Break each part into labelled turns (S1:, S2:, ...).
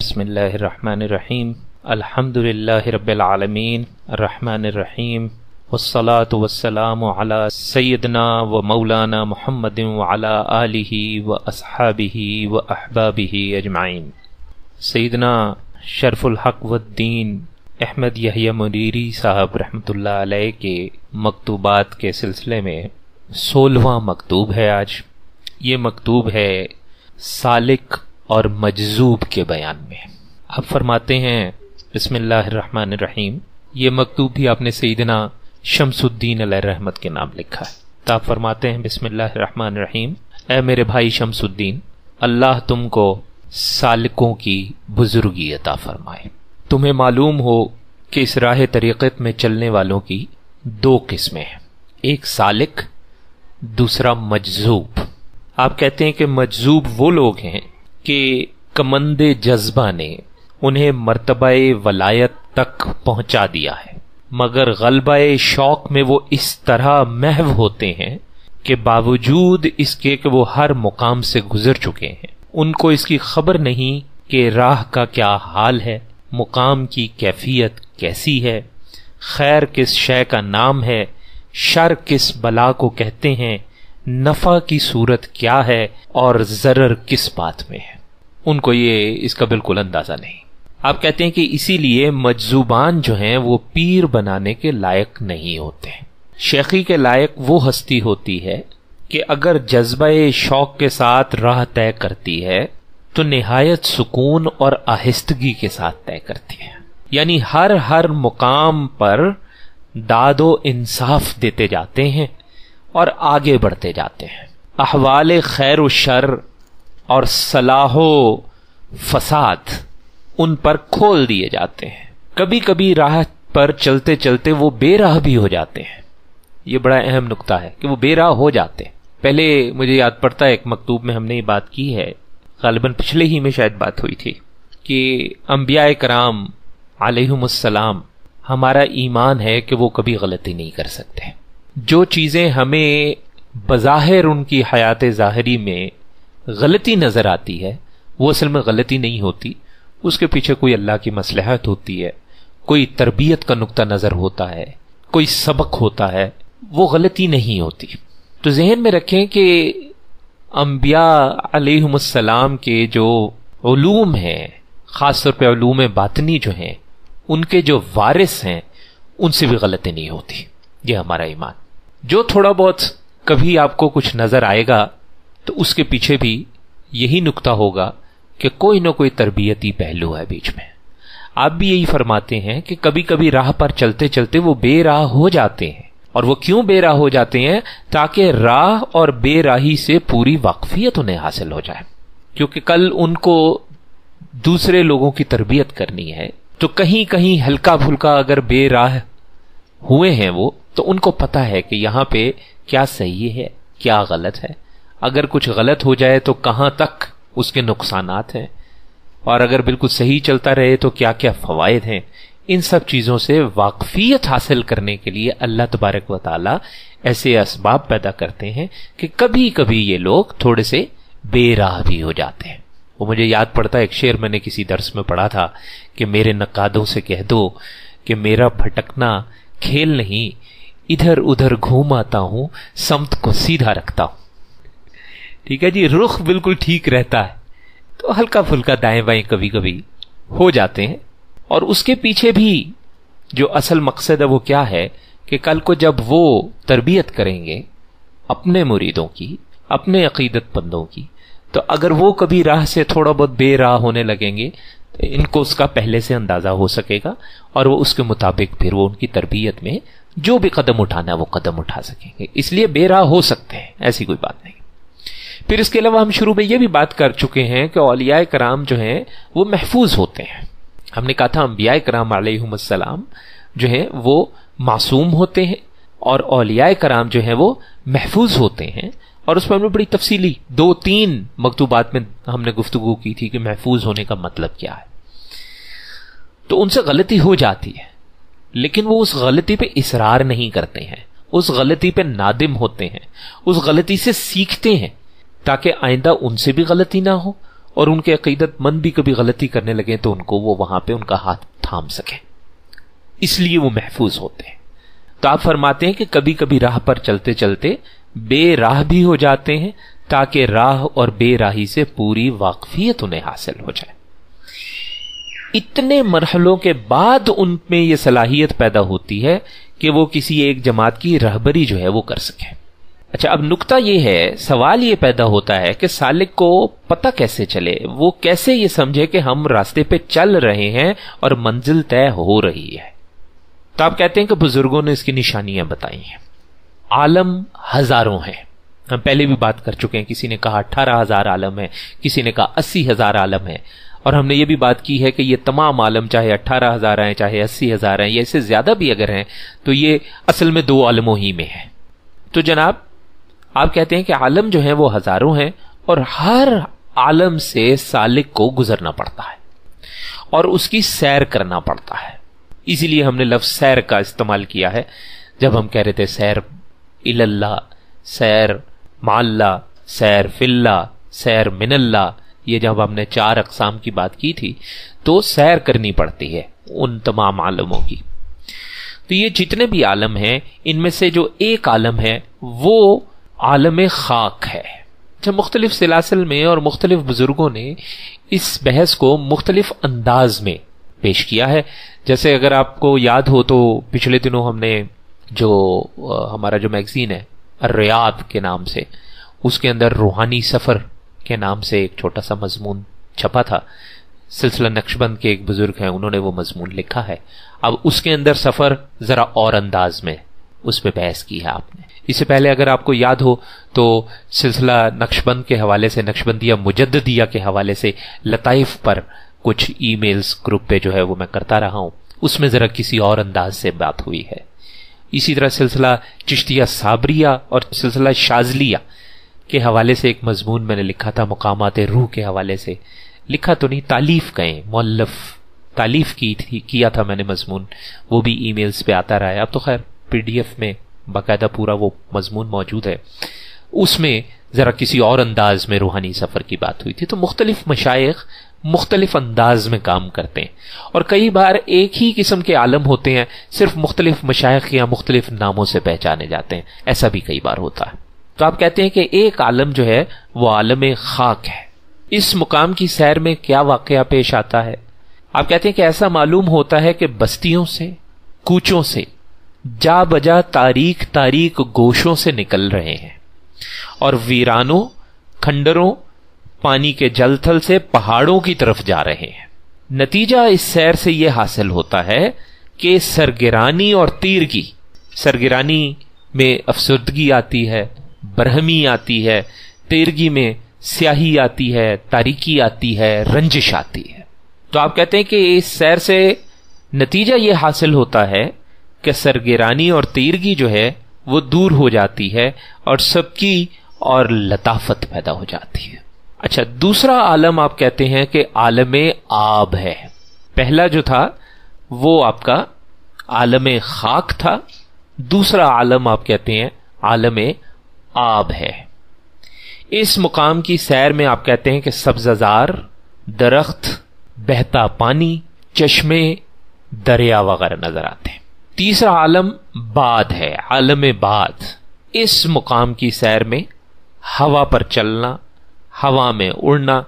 S1: بسم اللہ الرحمن الرحیم الحمد للہ رب العالمین الرحمن الرحیم والصلاة والسلام على سیدنا و مولانا محمد وعلى آلہ و اصحابہ و احبابہ اجمعین سیدنا شرف الحق والدین احمد یحییٰ منیری صاحب رحمۃ اللہ علیہ کے مکتوبات کے سلسلے میں سولہواں مکتوب ہے آج۔ یہ مکتوب ہے سالک اور مجذوب کے بیان میں۔ آپ فرماتے ہیں، بسم اللہ الرحمن الرحیم۔ یہ مکتوب بھی آپ نے سیدنا شمس الدین علیہ رحمت کے نام لکھا ہے۔ تو آپ فرماتے ہیں، بسم اللہ الرحمن الرحیم۔ اے میرے بھائی شمس الدین، اللہ تم کو سالکوں کی بزرگی عطا فرمائے۔ تمہیں معلوم ہو کہ اس راہ طریقت میں چلنے والوں کی دو قسمیں ہیں۔ ایک سالک، دوسرا مجذوب۔ آپ کہتے ہیں کہ مجذوب وہ لوگ ہیں کہ کمند جذبہ نے انہیں مرتبہ ولایت تک پہنچا دیا ہے۔ مگر غلبہ شوق میں وہ اس طرح محو ہوتے ہیں کہ باوجود اس کے کہ وہ ہر مقام سے گزر چکے ہیں۔ ان کو اس کی خبر نہیں کہ راہ کا کیا حال ہے، مقام کی کیفیت کیسی ہے، خیر کس شے کا نام ہے، شر کس بلا کو کہتے ہیں۔ نفع کی صورت کیا ہے اور ضرر کس بات میں ہے؟ ان کو یہ اس کا بالکل اندازہ نہیں۔ آپ کہتے ہیں کہ اسی لیے مجزوبان جو ہیں وہ پیر بنانے کے لائق نہیں ہوتے۔ شیخی کے لائق وہ ہستی ہوتی ہے کہ اگر جذبہ شوق کے ساتھ راہ طے کرتی ہے، تو نہایت سکون اور آہستگی کے ساتھ طے کرتی ہے۔ یعنی ہر ہر مقام پر داد و انصاف دیتے جاتے ہیں۔ اور آگے بڑھتے جاتے ہیں۔ احوال خیر و شر اور صلاح و فساد ان پر کھول دیے جاتے ہیں۔ کبھی کبھی راہ پر چلتے چلتے وہ بے راہ بھی ہو جاتے ہیں۔ یہ بڑا اہم نقطہ ہے کہ وہ بے راہ ہو جاتے ہیں۔ پہلے مجھے یاد پڑتا ہے ایک مکتوب میں ہم نے یہ بات کی ہے، غالباً پچھلے ہی میں شاید بات ہوئی تھی، کہ انبیاء کرام علیہم السلام، ہمارا ایمان ہے کہ وہ کبھی غلطی نہیں کر سکتے۔ جو چیزیں ہمیں بظاہر ان کی حیات ظاہری میں غلطی نظر آتی ہے، وہ اصل میں غلطی نہیں ہوتی۔ اس کے پیچھے کوئی اللہ کی مسلحت ہوتی ہے، کوئی تربیت کا نقطہ نظر ہوتا ہے، کوئی سبق ہوتا ہے، وہ غلطی نہیں ہوتی۔ تو ذہن میں رکھیں کہ انبیاء علیہم السلام کے جو علوم ہیں، خاص طور پہ علوم باطنی جو ہیں، ان کے جو وارث ہیں، ان سے بھی غلطی نہیں ہوتی۔ یہ ہمارا ایمان۔ جو تھوڑا بہت کبھی آپ کو کچھ نظر آئے گا، تو اس کے پیچھے بھی یہی نقطہ ہوگا کہ کوئی نہ کوئی تربیتی پہلو ہے بیچ میں۔ آپ بھی یہی فرماتے ہیں کہ کبھی کبھی راہ پر چلتے چلتے وہ بے راہ ہو جاتے ہیں۔ اور وہ کیوں بے راہ ہو جاتے ہیں؟ تاکہ راہ اور بے راہی سے پوری واقفیت انہیں حاصل ہو جائے۔ کیونکہ کل ان کو دوسرے لوگوں کی تربیت کرنی ہے، تو کہیں کہیں ہلکا پھلکا اگر بے راہ ہوئے ہیں وہ، تو ان کو پتا ہے کہ یہاں پہ کیا صحیح ہے، کیا غلط ہے۔ اگر کچھ غلط ہو جائے تو کہاں تک اس کے نقصانات ہیں؟ اور اگر بالکل صحیح چلتا رہے تو کیا کیا فوائد ہیں؟ ان سب چیزوں سے واقفیت حاصل کرنے کے لیے اللہ تبارک و تعالی ایسے اسباب پیدا کرتے ہیں کہ کبھی کبھی یہ لوگ تھوڑے سے بے راہ بھی ہو جاتے ہیں۔ وہ مجھے یاد پڑتا ایک شعر میں نے کسی درس میں پڑھا تھا کہ میرے نقادوں سے کہہ دو کہ میرا بھٹکنا کھیل نہیں، ادھر ادھر گھوم آتا ہوں، سمت کو سیدھا رکھتا ہوں۔ ٹھیک ہے جی رخ بالکل ٹھیک رہتا ہے۔ تو ہلکا پھلکا دائیں بائیں کبھی کبھی ہو جاتے ہیں۔ اور اس کے پیچھے بھی جو اصل مقصد ہے وہ کیا ہے کہ کل کو جب وہ تربیت کریں گے اپنے مریدوں کی، اپنے عقیدت پندوں کی، تو اگر وہ کبھی راہ سے تھوڑا بہت بے راہ ہونے لگیں گے ان کو اس کا پہلے سے اندازہ ہو سکے گا اور وہ اس کے مطابق پھر وہ ان کی تربیت میں جو بھی قدم اٹھانا ہے وہ قدم اٹھا سکیں گے۔ اس لیے بے راہ ہو سکتے ہیں، ایسی کوئی بات نہیں۔ پھر اس کے علاوہ ہم شروع میں یہ بھی بات کر چکے ہیں کہ اولیاء کرام جو ہیں وہ محفوظ ہوتے ہیں۔ ہم نے کہا تھا انبیاء کرام علیہ السلام جو ہیں وہ معصوم ہوتے ہیں اور اولیاء کرام جو ہیں وہ محفوظ ہوتے ہیں۔ اور اس پر ہم نے بڑی تفصیلی دو تین مکتوبات میں ہم نے گفتگو کی تھی کہ محفوظ ہونے کا مطلب کیا ہے۔ تو ان سے غلطی ہو جاتی ہے۔ لیکن وہ اس غلطی پہ اصرار نہیں کرتے ہیں۔ اس غلطی پہ نادم ہوتے ہیں۔ اس غلطی سے سیکھتے ہیں۔ تاکہ آئندہ ان سے بھی غلطی نہ ہو اور ان کے عقیدت مند بھی کبھی غلطی کرنے لگے تو ان کو وہ وہاں پہ ان کا ہاتھ تھام سکے اس لیے وہ محفوظ ہوتے ہیں۔ تو آپ فرماتے ہیں کہ کبھی کبھی راہ پر چلتے چلتے بے راہ بھی ہو جاتے ہیں تاکہ راہ اور بے راہی سے پوری واقفیت انہیں حاصل ہو جائے۔ اتنے مرحلوں کے بعد ان میں یہ صلاحیت پیدا ہوتی ہے کہ وہ کسی ایک جماعت کی رہبری جو ہے وہ کر سکے اچھا اب نقطہ یہ ہے، سوال یہ پیدا ہوتا ہے کہ سالک کو پتہ کیسے چلے؟ وہ کیسے یہ سمجھے کہ ہم راستے پہ چل رہے ہیں اور منزل طے ہو رہی ہے؟ تو آپ کہتے ہیں کہ بزرگوں نے اس کی نشانیاں بتائی ہیں۔ عالم ہزاروں ہیں۔ ہم پہلے بھی بات کر چکے ہیں، کسی نے کہا اٹھارہ ہزار عالم ہے کسی نے کہا اسی ہزار عالم ہے اور ہم نے یہ بھی بات کی ہے کہ یہ تمام عالم چاہے اٹھارہ ہزار ہیں، چاہے اسی ہزار ہیں، یا اسے زیادہ بھی اگر ہیں، تو یہ اصل میں دو عالموں ہی میں ہے تو جناب، آپ کہتے ہیں کہ عالم جو ہیں وہ ہزاروں ہیں اور ہر عالم سے سالک کو گزرنا پڑتا ہے اور اس کی سیر کرنا پڑتا ہے۔ اسی لیے ہم نے لفظ سیر کا استعمال کیا ہے۔ جب ہم کہہ رہے تھے سیر اللہ، سیر معلّہ سیر فلّہ سیر من اللہ یہ جب ہم نے چار اقسام کی بات کی تھی، تو سیر کرنی پڑتی ہے ان تمام عالموں کی۔ تو یہ جتنے بھی عالم ہیں، ان میں سے جو ایک عالم ہے، وہ عالم خاک ہے۔ جب مختلف سلاسل میں اور مختلف بزرگوں نے اس بحث کو مختلف انداز میں پیش کیا ہے۔ جیسے اگر آپ کو یاد ہو تو پچھلے دنوں ہم نے جو، ہمارا جو میگزین ہے ریاض کے نام سے، اس کے اندر روحانی سفر کے نام سے ایک چھوٹا سا مضمون چھپا تھا۔ سلسلہ نقش بند کے ایک بزرگ ہیں، انہوں نے وہ مضمون لکھا ہے۔ اب اس کے اندر سفر ذرا اور انداز میں، اس پہ بحث کی ہے آپ نے۔ اس سے پہلے اگر آپ کو یاد ہو تو سلسلہ نقش بند کے حوالے سے نقش بندیا مجددیہ کے حوالے سے لطائف پر کچھ ای میلز گروپ پہ جو ہے وہ میں کرتا رہا ہوں۔ اس میں ذرا کسی اور انداز سے بات ہوئی ہے۔ اسی طرح سلسلہ چشتیہ صابریہ اور سلسلہ شازلیہ کے حوالے سے ایک مضمون میں نے لکھا تھا، مقامات روح کے حوالے سے۔ لکھا تو نہیں تعلیف کہیں۔ مولف تعلیف کی تھی، کیا تھا میں نے مضمون۔ وہ بھی ای میلز پہ آتا رہا ہے۔ اب تو خیر، پی ڈی ایف میں باقاعدہ پورا وہ مضمون موجود ہے۔ اس میں ذرا کسی اور انداز میں روحانی سفر کی بات ہوئی تھی۔ تو مختلف مشائق مختلف انداز میں کام کرتے ہیں۔ اور کئی بار ایک ہی قسم کے عالم ہوتے ہیں، صرف مختلف مشائق یا مختلف ناموں سے پہچانے جاتے ہیں۔ ایسا بھی کئی بار ہوتا ہے۔ تو آپ کہتے ہیں کہ ایک عالم جو ہے وہ عالم خاک ہے۔ اس مقام کی سیر میں کیا واقعہ پیش آتا ہے؟ آپ کہتے ہیں کہ ایسا معلوم ہوتا ہے کہ بستیوں سے، کوچوں سے، جا بجا تاریخ تاریخ گوشوں سے نکل رہے ہیں۔ اور ویرانوں، کھنڈروں، پانی کے جل تھل سے پہاڑوں کی طرف جا رہے ہیں۔ نتیجہ اس سیر سے یہ حاصل ہوتا ہے کہ سرگرانی اور تیر کی، سرگرانی میں افسردگی آتی ہے۔ برہمی آتی ہے، تیرگی میں سیاہی آتی ہے، تاریکی آتی ہے، رنجش آتی ہے۔ تو آپ کہتے ہیں کہ اس سیر سے نتیجہ یہ حاصل ہوتا ہے کہ سرگرانی اور تیرگی جو ہے وہ دور ہو جاتی ہے اور سب کی اور لطافت پیدا ہو جاتی ہے۔ اچھا دوسرا عالم آپ کہتے ہیں کہ عالم آب ہے۔ پہلا جو تھا وہ آپ کا عالم خاک تھا۔ دوسرا عالم آپ کہتے ہیں عالم آب ہے۔ اس مقام کی سیر میں آپ کہتے ہیں کہ سبززار، درخت، بہتا پانی، چشمے، دریا وغیرہ نظر آتے ہیں۔ تیسرا عالم باد ہے عالم باد۔ اس مقام کی سیر میں ہوا پر چلنا، ہوا میں اڑنا،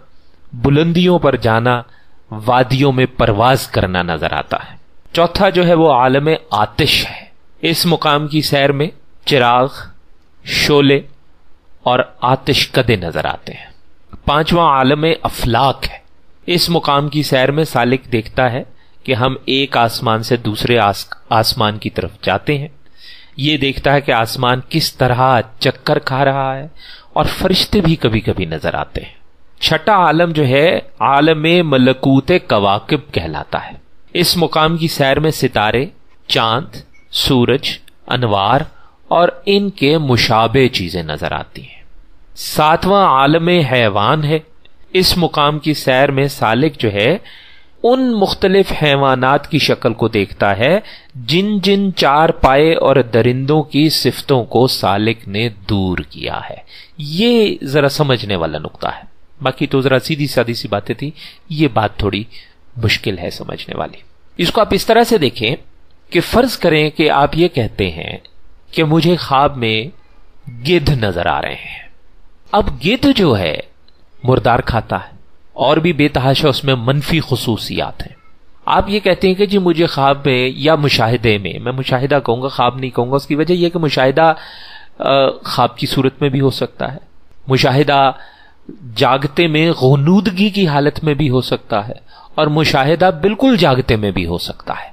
S1: بلندیوں پر جانا، وادیوں میں پرواز کرنا نظر آتا ہے۔ چوتھا جو ہے وہ عالم آتش ہے۔ اس مقام کی سیر میں چراغ شولے اور آتش کدے نظر آتے ہیں۔ پانچواں عالم افلاق ہے۔ اس مقام کی سیر میں سالک دیکھتا ہے کہ ہم ایک آسمان سے دوسرے آسمان کی طرف جاتے ہیں۔ یہ دیکھتا ہے کہ آسمان کس طرح چکر کھا رہا ہے اور فرشتے بھی کبھی کبھی نظر آتے ہیں۔ چھٹا عالم جو ہے، عالم ملکوت کواکب کہلاتا ہے۔ اس مقام کی سیر میں ستارے، چاند، سورج، انوار اور ان کے مشابہ چیزیں نظر آتی ہیں۔ ساتواں عالم حیوان ہے۔ اس مقام کی سیر میں سالک جو ہے، ان مختلف حیوانات کی شکل کو دیکھتا ہے، جن جن چار پائے اور درندوں کی صفتوں کو سالک نے دور کیا ہے۔ یہ ذرا سمجھنے والا نقطہ ہے۔ باقی تو ذرا سیدھی سادی سی باتیں تھی یہ بات تھوڑی مشکل ہے سمجھنے والی۔ اس کو آپ اس طرح سے دیکھیں کہ فرض کریں کہ آپ یہ کہتے ہیں کہ مجھے خواب میں گدھ نظر آ رہے ہیں۔ اب گدھ جو ہے، مردار کھاتا ہے، اور بھی بے تحاشا اس میں منفی خصوصیات ہیں۔ آپ یہ کہتے ہیں کہ جی مجھے خواب میں یا مشاہدے میں میں مشاہدہ کہوں گا، خواب نہیں کہوں گا، اس کی وجہ یہ کہ مشاہدہ خواب کی صورت میں بھی ہو سکتا ہے۔ مشاہدہ جاگتے میں غنودگی کی حالت میں بھی ہو سکتا ہے، اور مشاہدہ بالکل جاگتے میں بھی ہو سکتا ہے۔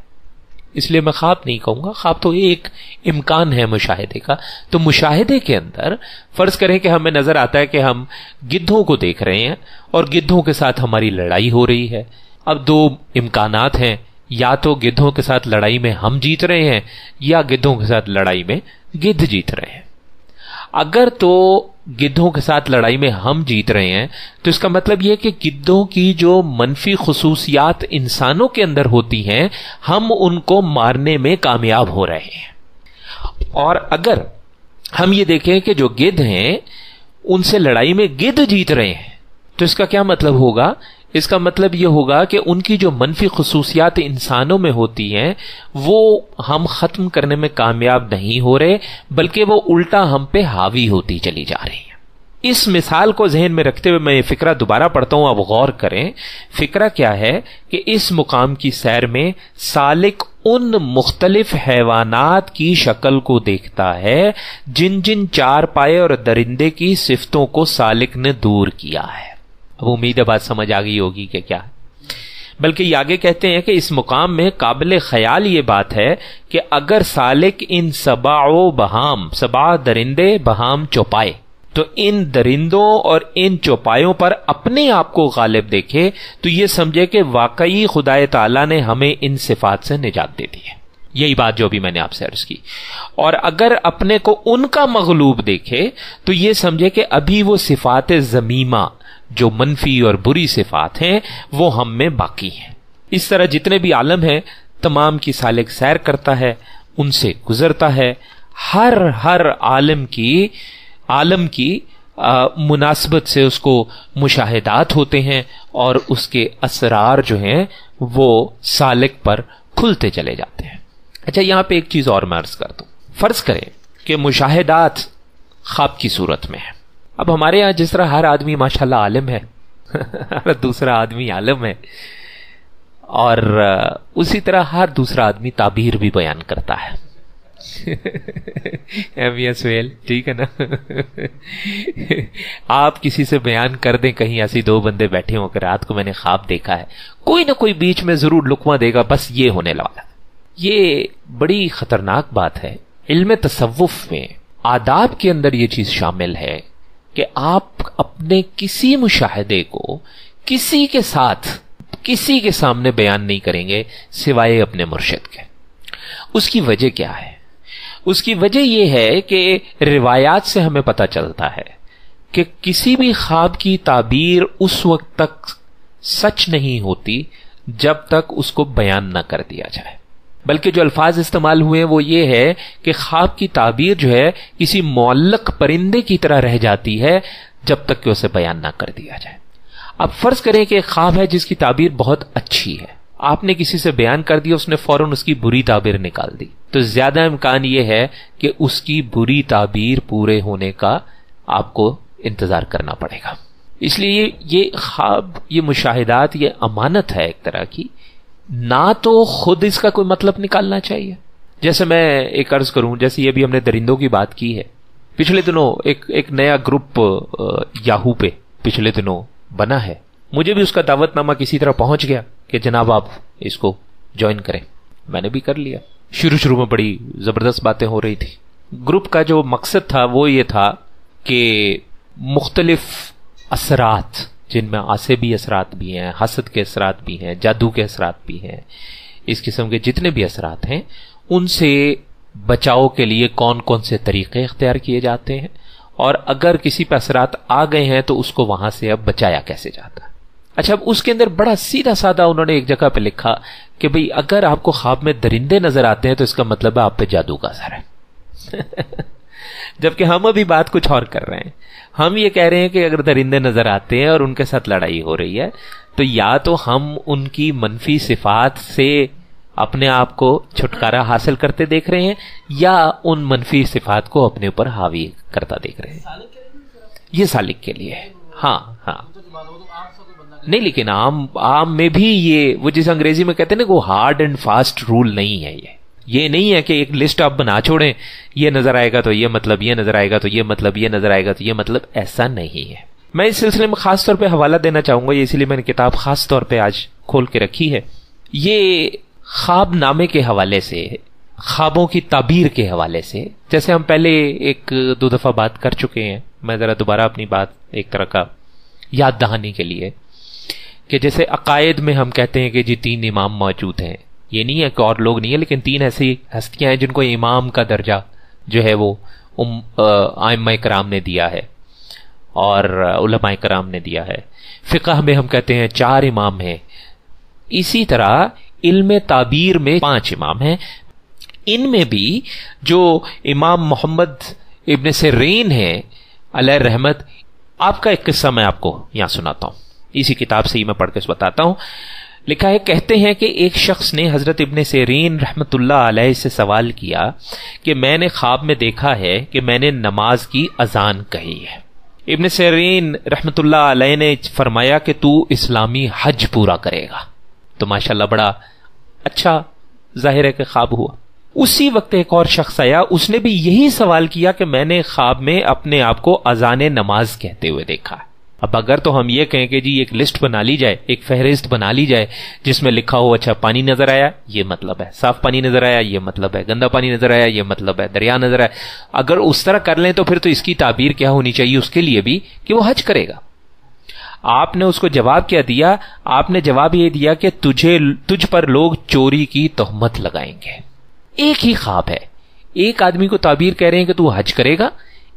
S1: اس لیے میں خواب نہیں کہوں گا، خواب تو ایک امکان ہے مشاہدے کا۔ تو مشاہدے کے اندر فرض کریں کہ ہمیں نظر آتا ہے کہ ہم گدھوں کو دیکھ رہے ہیں اور گدھوں کے ساتھ ہماری لڑائی ہو رہی ہے۔ اب دو امکانات ہیں، یا تو گدھوں کے ساتھ لڑائی میں ہم جیت رہے ہیں، یا گدھوں کے ساتھ لڑائی میں گدھ جیت رہے ہیں۔ اگر تو گدھوں کے ساتھ لڑائی میں ہم جیت رہے ہیں، تو اس کا مطلب یہ کہ گدھوں کی جو منفی خصوصیات انسانوں کے اندر ہوتی ہیں، ہم ان کو مارنے میں کامیاب ہو رہے ہیں۔ اور اگر ہم یہ دیکھیں کہ جو گدھ ہیں، ان سے لڑائی میں گدھ جیت رہے ہیں، تو اس کا کیا مطلب ہوگا؟ اس کا مطلب یہ ہوگا کہ ان کی جو منفی خصوصیات انسانوں میں ہوتی ہیں، وہ ہم ختم کرنے میں کامیاب نہیں ہو رہے، بلکہ وہ الٹا ہم پہ حاوی ہوتی چلی جا رہی ہیں۔ اس مثال کو ذہن میں رکھتے ہوئے میں یہ فکرہ دوبارہ پڑھتا ہوں، اب غور کریں۔ فکرہ کیا ہے کہ اس مقام کی سیر میں سالک ان مختلف حیوانات کی شکل کو دیکھتا ہے، جن جن چار پائے اور درندے کی صفتوں کو سالک نے دور کیا ہے۔ اب امید ہے بات سمجھ آ گئی ہوگی کہ کیا بلکہ یہ آگے کہتے ہیں کہ اس مقام میں قابل خیال یہ بات ہے کہ اگر سالک ان سبا و بہام سبا درندے بہام چوپائے، تو ان درندوں اور ان چوپایوں پر اپنے آپ کو غالب دیکھے، تو یہ سمجھے کہ واقعی خدا تعالی نے ہمیں ان صفات سے نجات دے دی ہے۔ یہی بات جو بھی میں نے آپ سے عرض کی۔ اور اگر اپنے کو ان کا مغلوب دیکھے، تو یہ سمجھے کہ ابھی وہ صفات زمیمہ، جو منفی اور بری صفات ہیں، وہ ہم میں باقی ہیں۔ اس طرح جتنے بھی عالم ہیں، تمام کی سالک سیر کرتا ہے، ان سے گزرتا ہے۔ ہر ہر عالم کی عالم کی مناسبت سے اس کو مشاہدات ہوتے ہیں، اور اس کے اسرار جو ہیں، وہ سالک پر کھلتے چلے جاتے ہیں۔ اچھا یہاں پہ ایک چیز اور میں عرض کر دوں فرض کریں کہ مشاہدات خواب کی صورت میں ہے اب ہمارے یہاں جس طرح ہر آدمی ماشاء اللہ عالم ہے، ہر دوسرا آدمی عالم ہے، اور اسی طرح ہر دوسرا آدمی تعبیر بھی بیان کرتا ہے۔ ٹھیک ہے نا؟ آپ کسی سے بیان کر دیں، کہیں ایسی دو بندے بیٹھے ہوں کہ رات کو میں نے خواب دیکھا ہے۔ کوئی نہ کوئی بیچ میں ضرور لکما دے گا، بس یہ ہونے لگا یہ بڑی خطرناک بات ہے۔ علم تصوف میں آداب کے اندر یہ چیز شامل ہے کہ آپ اپنے کسی مشاہدے کو کسی کے ساتھ کسی کے سامنے بیان نہیں کریں گے سوائے اپنے مرشد کے۔ اس کی وجہ کیا ہے؟ اس کی وجہ یہ ہے کہ روایات سے ہمیں پتا چلتا ہے کہ کسی بھی خواب کی تعبیر اس وقت تک سچ نہیں ہوتی جب تک اس کو بیان نہ کر دیا جائے۔ بلکہ جو الفاظ استعمال ہوئے وہ یہ ہے کہ خواب کی تعبیر جو ہے کسی معلق پرندے کی طرح رہ جاتی ہے جب تک کہ اسے بیان نہ کر دیا جائے۔ اب فرض کریں کہ ایک خواب ہے جس کی تعبیر بہت اچھی ہے۔ آپ نے کسی سے بیان کر دیا، اس نے فوراً اس کی بری تعبیر نکال دی۔ تو زیادہ امکان یہ ہے کہ اس کی بری تعبیر پورے ہونے کا آپ کو انتظار کرنا پڑے گا۔ اس لیے یہ خواب، یہ مشاہدات، یہ امانت ہے ایک طرح کی۔ نہ تو خود اس کا کوئی مطلب نکالنا چاہیے۔ جیسے میں ایک عرض کروں، جیسے یہ بھی ہم نے درندوں کی بات کی ہے۔ پچھلے دنوں ایک ایک نیا گروپ یاہو پہ پچھلے دنوں بنا ہے۔ مجھے بھی اس کا دعوت نامہ کسی طرح پہنچ گیا کہ جناب آپ اس کو جوائن کریں۔ میں نے بھی کر لیا۔ شروع شروع میں بڑی زبردست باتیں ہو رہی تھی۔ گروپ کا جو مقصد تھا وہ یہ تھا کہ مختلف اثرات جن میں آسبی اثرات بھی ہیں، حسد کے اثرات بھی ہیں، جادو کے اثرات بھی ہیں، اس قسم کے جتنے بھی اثرات ہیں، ان سے بچاؤ کے لیے کون کون سے طریقے اختیار کیے جاتے ہیں؟ اور اگر کسی پہ اثرات آ گئے ہیں تو اس کو وہاں سے اب بچایا کیسے جاتا؟ اچھا اب اس کے اندر بڑا سیدھا سادہ انہوں نے ایک جگہ پہ لکھا کہ بھئی اگر آپ کو خواب میں درندے نظر آتے ہیں تو اس کا مطلب ہے آپ پہ جادو کا اثر ہے۔ جبکہ ہم ابھی بات کچھ اور کر رہے ہیں۔ ہم یہ کہہ رہے ہیں کہ اگر درندے نظر آتے ہیں اور ان کے ساتھ لڑائی ہو رہی ہے، تو یا تو ہم ان کی منفی صفات سے اپنے آپ کو چھٹکارا حاصل کرتے دیکھ رہے ہیں، یا ان منفی صفات کو اپنے اوپر حاوی کرتا دیکھ رہے ہیں۔ یہ سالک کے لیے۔ ہاں ہاں۔ نہیں، لیکن عام عام میں بھی یہ، وہ جس انگریزی میں کہتے ہیں نا وہ ہارڈ اینڈ فاسٹ رول نہیں ہے یہ۔ یہ نہیں ہے کہ ایک لسٹ آپ بنا چھوڑیں، یہ نظر آئے گا تو یہ مطلب یہ نظر آئے گا تو یہ مطلب یہ نظر آئے گا تو یہ مطلب ایسا نہیں ہے۔ میں اس سلسلے میں خاص طور پہ حوالہ دینا چاہوں گا اسی لیے میں نے کتاب خاص طور پہ آج کھول کے رکھی ہے۔ یہ خواب نامے کے حوالے سے، خوابوں کی تعبیر کے حوالے سے، جیسے ہم پہلے ایک دو دفعہ بات کر چکے ہیں، میں ذرا دوبارہ اپنی بات ایک طرح کا یاد دہانی کے لیے، کہ جیسے عقائد میں ہم کہتے ہیں کہ جی تین امام موجود ہیں۔ یہ نہیں ہے کہ اور لوگ نہیں ہے لیکن تین ایسی ہستیاں ہیں جن کو امام کا درجہ جو ہے وہ آئمہ کرام نے دیا ہے اور علماء کرام نے دیا ہے۔ فقہ میں ہم کہتے ہیں چار امام ہیں۔ اسی طرح علم تعبیر میں پانچ امام ہیں۔ ان میں بھی جو امام محمد ابن سے رین ہے علیہ رحمت، آپ کا ایک قصہ میں آپ کو یہاں سناتا ہوں۔ اسی کتاب سے ہی میں پڑھ کے بتاتا ہوں۔ لکھا ہے، کہتے ہیں کہ ایک شخص نے حضرت ابن سیرین رحمت اللہ علیہ سے سوال کیا کہ میں نے خواب میں دیکھا ہے کہ میں نے نماز کی اذان کہی ہے۔ ابن سیرین رحمت اللہ علیہ نے فرمایا کہ تو اسلامی حج پورا کرے گا۔ تو ماشاء اللہ بڑا اچھا ظاہر ہے کہ خواب ہوا۔ اسی وقت ایک اور شخص آیا، اس نے بھی یہی سوال کیا کہ میں نے خواب میں اپنے آپ کو اذان نماز کہتے ہوئے دیکھا۔ اب اگر تو ہم یہ کہیں کہ جی ایک لسٹ بنا لی جائے، ایک فہرست بنا لی جائے، جس میں لکھا ہو اچھا پانی نظر آیا، یہ مطلب ہے۔ صاف پانی نظر آیا، یہ مطلب ہے۔ گندا پانی نظر آیا، یہ مطلب ہے۔ دریا نظر آیا۔ اگر اس طرح کر لیں تو پھر تو اس کی تعبیر کیا ہونی چاہیے؟ اس کے لیے بھی کہ وہ حج کرے گا۔ آپ نے اس کو جواب کیا دیا؟ آپ نے جواب یہ دیا کہ تجھے، تجھ پر لوگ چوری کی تہمت لگائیں گے۔ ایک ہی خواب ہے۔ ایک آدمی کو تعبیر کہہ رہے ہیں کہ تو حج کرے گا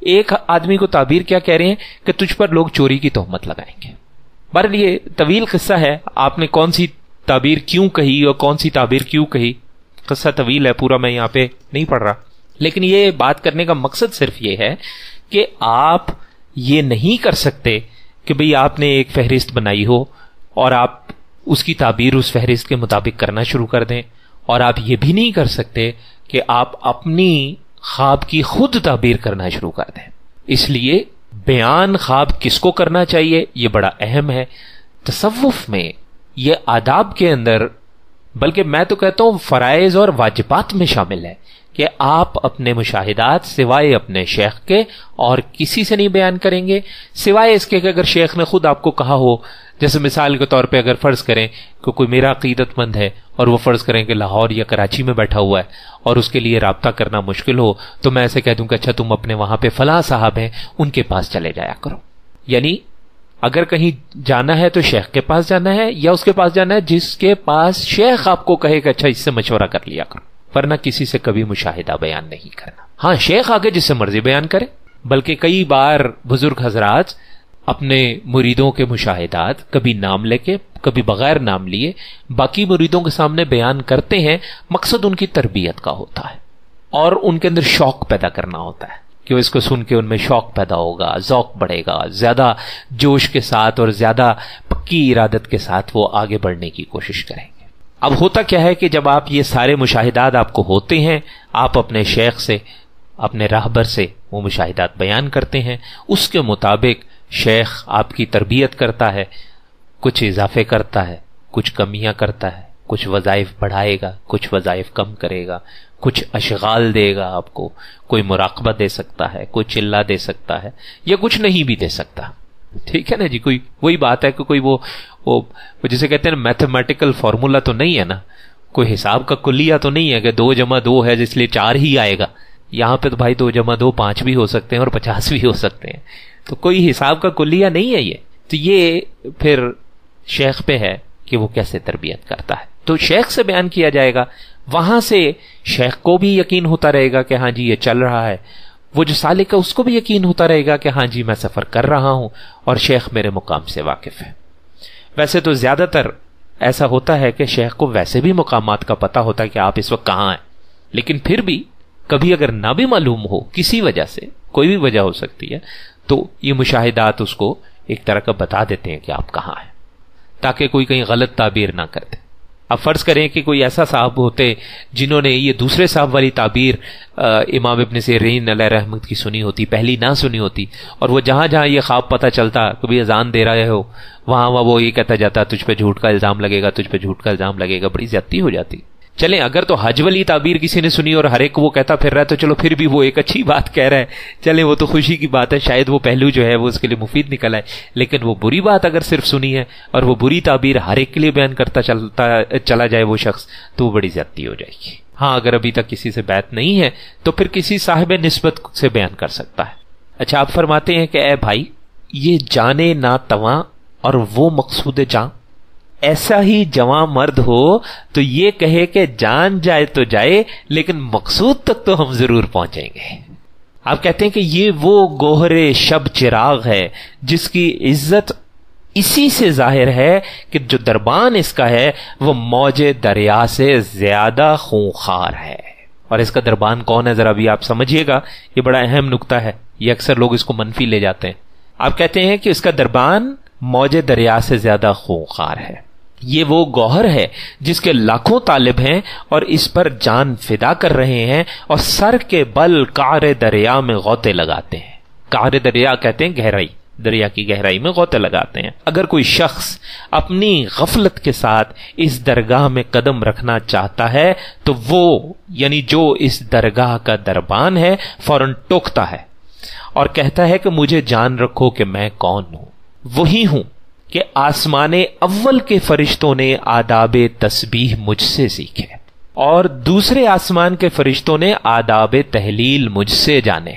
S1: ایک آدمی کو تعبیر کیا کہہ رہے ہیں کہ تجھ پر لوگ چوری کی تہمت لگائیں گے۔ بر یہ طویل قصہ ہے۔ آپ نے کون سی تعبیر کیوں کہی اور کون سی تعبیر کیوں کہی؟ قصہ طویل ہے، پورا میں یہاں پہ نہیں پڑھ رہا۔ لیکن یہ بات کرنے کا مقصد صرف یہ ہے کہ آپ یہ نہیں کر سکتے کہ بھئی آپ نے ایک فہرست بنائی ہو اور آپ اس کی تعبیر اس فہرست کے مطابق کرنا شروع کر دیں۔ اور آپ یہ بھی نہیں کر سکتے کہ آپ اپنی خواب کی خود تعبیر کرنا شروع کر دیں۔ اس لیے بیان خواب کس کو کرنا چاہیے، یہ بڑا اہم ہے۔ تصوف میں یہ آداب کے اندر، بلکہ میں تو کہتا ہوں فرائض اور واجبات میں شامل ہے۔ کہ آپ اپنے مشاہدات سوائے اپنے شیخ کے اور کسی سے نہیں بیان کریں گے، سوائے اس کے کہ اگر شیخ نے خود آپ کو کہا ہو، جیسے مثال کے طور پہ اگر فرض کریں کہ کوئی میرا عقیدت مند ہے اور وہ فرض کریں کہ لاہور یا کراچی میں بیٹھا ہوا ہے اور اس کے لیے رابطہ کرنا مشکل ہو، تو میں ایسے کہہ دوں کہ اچھا تم اپنے وہاں پہ فلاں صاحب ہیں، ان کے پاس چلے جایا کرو۔ یعنی اگر کہیں جانا ہے تو شیخ کے پاس جانا ہے یا اس کے پاس جانا ہے، جس کے پاس شیخ آپ کو کہے کہ اچھا اس سے مشورہ کر لیا کرو۔ ورنہ کسی سے کبھی مشاہدہ بیان نہیں کرنا۔ ہاں شیخ آگے جس سے مرضی بیان کرے، بلکہ کئی بار بزرگ حضرات اپنے مریدوں کے مشاہدات کبھی نام لے کے، کبھی بغیر نام لیے باقی مریدوں کے سامنے بیان کرتے ہیں، مقصد ان کی تربیت کا ہوتا ہے۔ اور ان کے اندر شوق پیدا کرنا ہوتا ہے کہ اس کو سن کے ان میں شوق پیدا ہوگا، ذوق بڑھے گا، زیادہ جوش کے ساتھ اور زیادہ پکی ارادت کے ساتھ وہ آگے بڑھنے کی کوشش کریں گے۔ اب ہوتا کیا ہے کہ جب آپ یہ سارے مشاہدات آپ کو ہوتے ہیں، آپ اپنے شیخ سے، اپنے راہبر سے وہ مشاہدات بیان کرتے ہیں۔ اس کے مطابق شیخ آپ کی تربیت کرتا ہے، کچھ اضافے کرتا ہے، کچھ کمیاں کرتا ہے، کچھ وظائف بڑھائے گا، کچھ وظائف کم کرے گا، کچھ اشغال دے گا آپ کو، کوئی مراقبہ دے سکتا ہے، کوئی چلا دے سکتا ہے، یا کچھ نہیں بھی دے سکتا۔ ٹھیک ہے نا جی؟ کوئی وہی بات ہے کہ کوئی وہ وہ جسے کہتے ہیں میتھمیٹیکل فارمولا تو نہیں ہے نا، کوئی حساب کا کلیا تو نہیں ہے کہ دو جمع دو ہے جس لیے چار ہی آئے گا۔ یہاں پہ تو بھائی دو جمع دو پانچ بھی ہو سکتے ہیں اور پچاس بھی ہو سکتے ہیں۔ تو کوئی حساب کا کلیا نہیں ہے یہ۔ تو یہ پھر شیخ پہ ہے کہ وہ کیسے تربیت کرتا ہے۔ تو شیخ سے بیان کیا جائے گا۔ وہاں سے شیخ کو بھی یقین ہوتا رہے گا کہ ہاں جی یہ چل رہا ہے۔ وہ جو سالک ہے اس کو بھی یقین ہوتا رہے گا کہ ہاں جی میں سفر کر رہا ہوں اور شیخ میرے مقام سے واقف ہے۔ ویسے تو زیادہ تر ایسا ہوتا ہے کہ شیخ کو ویسے بھی مقامات کا پتا ہوتا ہے کہ آپ اس وقت کہاں ہیں۔ لیکن پھر بھی کبھی اگر نہ بھی معلوم ہو کسی وجہ سے، کوئی بھی وجہ ہو سکتی ہے، تو یہ مشاہدات اس کو ایک طرح کا بتا دیتے ہیں کہ آپ کہاں ہیں، تاکہ کوئی کہیں غلط تعبیر نہ کر دے۔ اب فرض کریں کہ کوئی ایسا صاحب ہوتے جنہوں نے یہ دوسرے صاحب والی تعبیر امام ابن سیرین علیہ رحمت کی سنی ہوتی، پہلی نہ سنی ہوتی، اور وہ جہاں جہاں یہ خواب پتہ چلتا، کبھی اذان دے رہے ہو وہاں وہ یہ کہتا جاتا، تجھ پہ جھوٹ کا الزام لگے گا، تجھ پہ جھوٹ کا الزام لگے گا، بڑی زیادتی ہو جاتی۔ چلیں، اگر تو حج والی تعبیر کسی نے سنی اور ہر ایک وہ کہتا پھر رہا ہے، تو چلو پھر بھی وہ ایک اچھی بات کہہ رہا ہے۔ چلیں، وہ تو خوشی کی بات ہے، شاید وہ پہلو جو ہے وہ اس کے لیے مفید نکل ہے۔ لیکن وہ بری بات اگر صرف سنی ہے اور وہ بری تعبیر ہر ایک کے لیے بیان کرتا چلتا، چلا جائے وہ شخص، تو وہ بڑی زیادتی ہو جائے گی۔ ہاں اگر ابھی تک کسی سے بات نہیں ہے، تو پھر کسی صاحب نسبت سے بیان کر سکتا ہے۔ اچھا آپ فرماتے ہیں کہ، اے بھائی، یہ جانے نہ تواں اور وہ مقصود جان ایسا ہی جواں مرد ہو تو یہ کہے کہ جان جائے تو جائے، لیکن مقصود تک تو ہم ضرور پہنچیں گے۔ آپ کہتے ہیں کہ یہ وہ گوہرے شب چراغ ہے جس کی عزت اسی سے ظاہر ہے کہ جو دربان اس کا ہے، وہ موج دریا سے زیادہ خونخار ہے۔ اور اس کا دربان کون ہے؟ ذرا بھی آپ سمجھیے گا، یہ بڑا اہم نقطہ ہے۔ یہ اکثر لوگ اس کو منفی لے جاتے ہیں۔ آپ کہتے ہیں کہ اس کا دربان موج دریا سے زیادہ خونخار ہے۔ یہ وہ گوہر ہے جس کے لاکھوں طالب ہیں اور اس پر جان فدا کر رہے ہیں اور سر کے بل کار دریا میں غوطے لگاتے ہیں۔ کار دریا کہتے ہیں گہرائی، دریا کی گہرائی میں غوطے لگاتے ہیں۔ اگر کوئی شخص اپنی غفلت کے ساتھ اس درگاہ میں قدم رکھنا چاہتا ہے تو وہ یعنی جو اس درگاہ کا دربان ہے، فوراً ٹوکتا ہے اور کہتا ہے کہ مجھے جان رکھو کہ میں کون ہوں۔ وہی ہوں۔ کہ آسمان اول کے فرشتوں نے آداب تسبیح مجھ سے سیکھے اور دوسرے آسمان کے فرشتوں نے آداب تحلیل مجھ سے جانے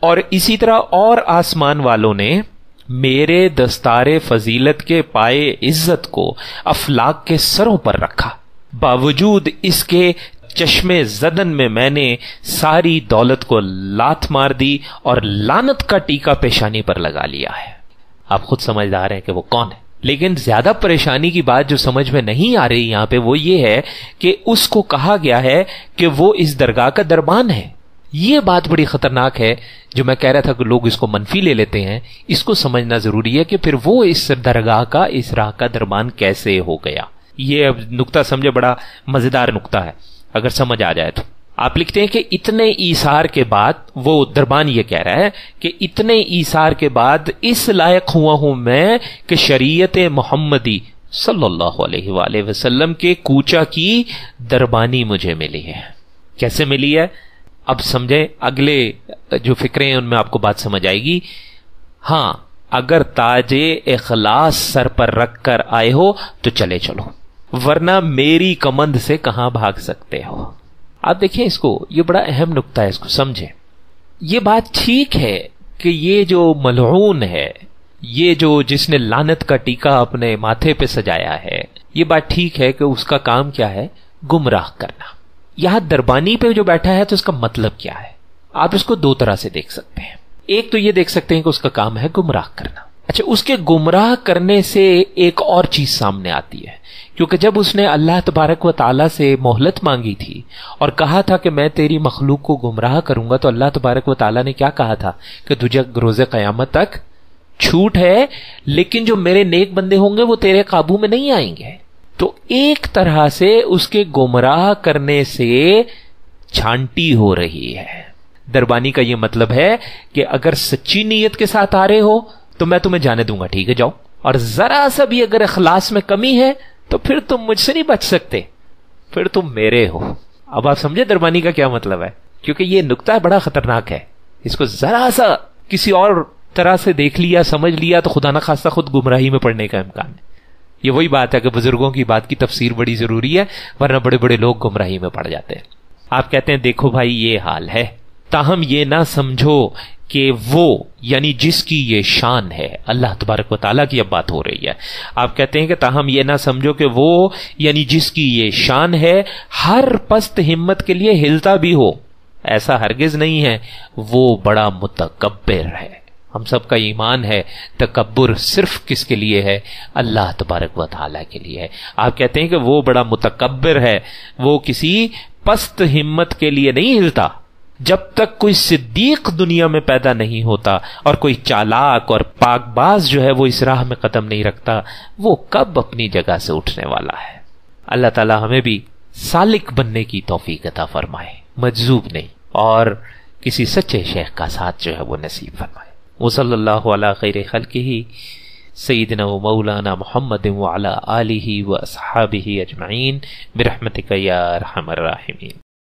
S1: اور اسی طرح اور آسمان والوں نے میرے دستار فضیلت کے پائے عزت کو افلاق کے سروں پر رکھا۔ باوجود اس کے چشمے زدن میں میں نے ساری دولت کو لات مار دی اور لانت کا ٹیکا پیشانی پر لگا لیا ہے۔ آپ خود سمجھدار ہیں کہ وہ کون ہے۔ لیکن زیادہ پریشانی کی بات جو سمجھ میں نہیں آ رہی یہاں پہ وہ یہ ہے کہ اس کو کہا گیا ہے کہ وہ اس درگاہ کا دربان ہے۔ یہ بات بڑی خطرناک ہے، جو میں کہہ رہا تھا کہ لوگ اس کو منفی لے لیتے ہیں۔ اس کو سمجھنا ضروری ہے کہ پھر وہ اس درگاہ کا، اس راہ کا دربان کیسے ہو گیا۔ یہ اب نقطہ سمجھے بڑا مزیدار نقطہ ہے، اگر سمجھ آ جائے تو۔ آپ لکھتے ہیں کہ اتنے ایسار کے بعد وہ دربان یہ کہہ رہا ہے کہ اتنے ایسار کے بعد اس لائق ہوا ہوں میں کہ شریعت محمدی صلی اللہ علیہ وآلہ وسلم کے کوچا کی دربانی مجھے ملی ہے۔ کیسے ملی ہے؟ اب سمجھیں، اگلے جو فکریں ہیں ان میں آپ کو بات سمجھ آئے گی۔ ہاں اگر تاج اخلاص سر پر رکھ کر آئے ہو تو چلے چلو، ورنہ میری کمند سے کہاں بھاگ سکتے ہو؟ آپ دیکھیں اس کو، یہ بڑا اہم نقطہ ہے اس کو، سمجھیں۔ یہ بات ٹھیک ہے کہ یہ جو ملعون ہے، یہ جو جس نے لانت کا ٹیکا اپنے ماتھے پہ سجایا ہے، یہ بات ٹھیک ہے کہ اس کا کام کیا ہے؟ گمراہ کرنا۔ یہاں دربانی پہ جو بیٹھا ہے تو اس کا مطلب کیا ہے؟ آپ اس کو دو طرح سے دیکھ سکتے ہیں۔ ایک تو یہ دیکھ سکتے ہیں کہ اس کا کام ہے گمراہ کرنا۔ اچھا اس کے گمراہ کرنے سے ایک اور چیز سامنے آتی ہے۔ کیونکہ جب اس نے اللہ تبارک و تعالیٰ سے مہلت مانگی تھی اور کہا تھا کہ میں تیری مخلوق کو گمراہ کروں گا، تو اللہ تبارک و تعالیٰ نے کیا کہا تھا؟ کہ تجھے روز قیامت تک چھوٹ ہے، لیکن جو میرے نیک بندے ہوں گے وہ تیرے قابو میں نہیں آئیں گے۔ تو ایک طرح سے اس کے گمراہ کرنے سے چھانٹی ہو رہی ہے۔ دربانی کا یہ مطلب ہے کہ اگر سچی نیت کے ساتھ آ رہے ہو، تو میں تمہیں جانے دوں گا، ٹھیک ہے، جاؤ۔ اور ذرا سا بھی اگر اخلاص میں کمی ہے تو پھر تم مجھ سے نہیں بچ سکتے۔ پھر تم میرے ہو۔ اب آپ سمجھے دربانی کا کیا مطلب ہے؟ کیونکہ یہ نقطہ بڑا خطرناک ہے۔ اس کو ذرا سا کسی اور طرح سے دیکھ لیا، سمجھ لیا تو خدا نہ خاصا خود گمراہی میں پڑنے کا امکان ہے۔ یہ وہی بات ہے کہ بزرگوں کی بات کی تفسیر بڑی ضروری ہے، ورنہ بڑے بڑے لوگ گمراہی میں پڑ جاتے ہیں۔ آپ کہتے ہیں، دیکھو بھائی، یہ حال ہے۔ تاہم یہ نہ سمجھو کہ وہ یعنی جس کی یہ شان ہے، اللہ تبارک و تعالیٰ کی اب بات ہو رہی ہے۔ آپ کہتے ہیں کہ تاہم یہ نہ سمجھو کہ وہ یعنی جس کی یہ شان ہے، ہر پست ہمت کے لیے ہلتا بھی ہو۔ ایسا ہرگز نہیں ہے، وہ بڑا متکبر ہے۔ ہم سب کا ایمان ہے، تکبر صرف کس کے لیے ہے؟ اللہ تبارک و تعالیٰ کے لیے ہے۔ آپ کہتے ہیں کہ وہ بڑا متکبر ہے، وہ کسی پست ہمت کے لیے نہیں ہلتا۔ جب تک کوئی صدیق دنیا میں پیدا نہیں ہوتا اور کوئی چالاک اور پاک باز جو ہے وہ اس راہ میں قدم نہیں رکھتا، وہ کب اپنی جگہ سے اٹھنے والا ہے؟ اللہ تعالی ہمیں بھی سالک بننے کی توفیق عطا فرمائے، مجذوب نہیں، اور کسی سچے شیخ کا ساتھ جو ہے وہ نصیب فرمائے۔ وہ صلی اللہ علیہ خیر خلق ہی سیدنا و مولانا محمد وعلی آلہ و اصحابہ اجمعین، برحمتک یا رحم الراحمین۔